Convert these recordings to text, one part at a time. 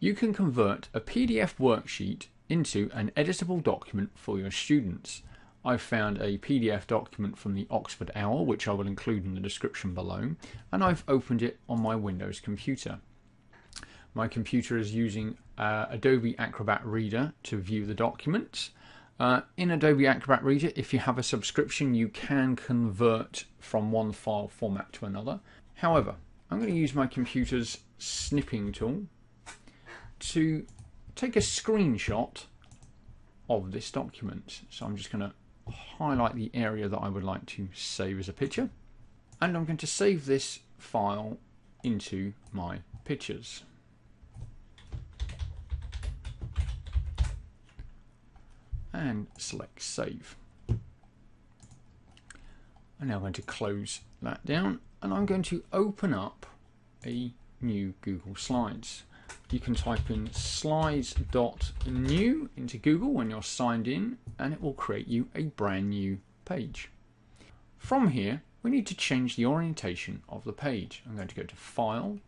you can convert a PDF worksheet into an editable document for your students. I've found a PDF document from the Oxford Owl, which I will include in the description below, and I've opened it on my Windows computer. My computer is using uh, Adobe Acrobat Reader to view the document. Uh, in Adobe Acrobat Reader, if you have a subscription, you can convert from one file format to another. However, I'm going to use my computer's snipping tool to take a screenshot of this document. So I'm just going to highlight the area that I would like to save as a picture and I'm going to save this file into my pictures. and select save. I'm now going to close that down and I'm going to open up a new Google Slides. You can type in slides.new into Google when you're signed in and it will create you a brand new page. From here we need to change the orientation of the page. I'm going to go to File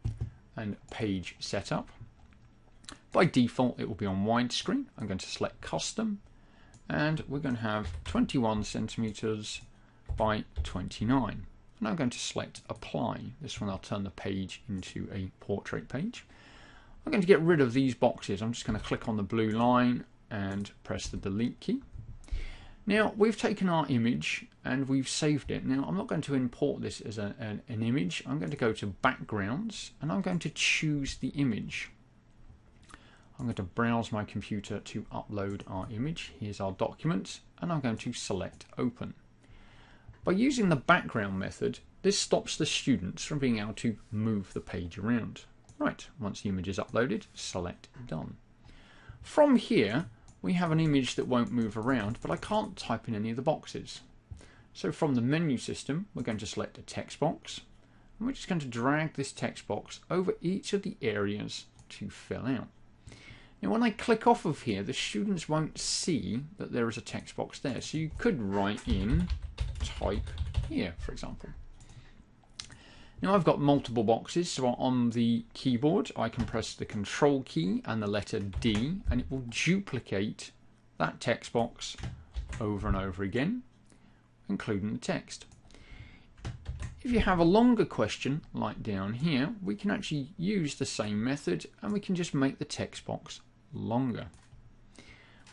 and Page Setup. By default it will be on widescreen. I'm going to select Custom and we're going to have 21 centimeters by 29 and I'm going to select apply this one I'll turn the page into a portrait page I'm going to get rid of these boxes I'm just going to click on the blue line and press the delete key now we've taken our image and we've saved it now I'm not going to import this as a, an, an image I'm going to go to backgrounds and I'm going to choose the image I'm going to browse my computer to upload our image. Here's our document and I'm going to select open. By using the background method, this stops the students from being able to move the page around. Right, once the image is uploaded, select done. From here, we have an image that won't move around, but I can't type in any of the boxes. So from the menu system, we're going to select a text box, and we're just going to drag this text box over each of the areas to fill out. Now when I click off of here, the students won't see that there is a text box there. So you could write in type here, for example. Now I've got multiple boxes, so on the keyboard I can press the control key and the letter D and it will duplicate that text box over and over again, including the text. If you have a longer question, like down here, we can actually use the same method and we can just make the text box longer.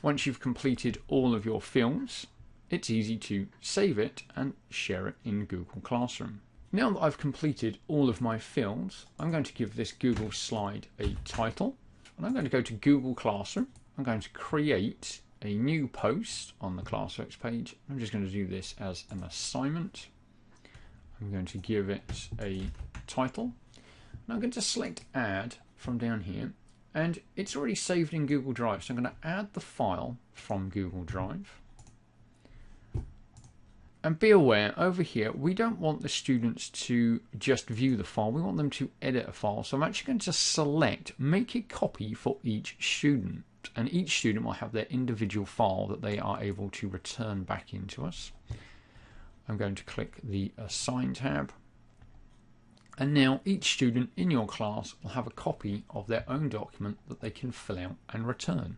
Once you've completed all of your films, it's easy to save it and share it in Google Classroom. Now that I've completed all of my fields, I'm going to give this Google slide a title. And I'm going to go to Google Classroom. I'm going to create a new post on the Classworks page. I'm just going to do this as an assignment. I'm going to give it a title. And I'm going to select add from down here and it's already saved in Google Drive so I'm going to add the file from Google Drive and be aware over here we don't want the students to just view the file. We want them to edit a file. So I'm actually going to select make a copy for each student. And each student will have their individual file that they are able to return back into us. I'm going to click the assign tab. And now each student in your class will have a copy of their own document that they can fill out and return.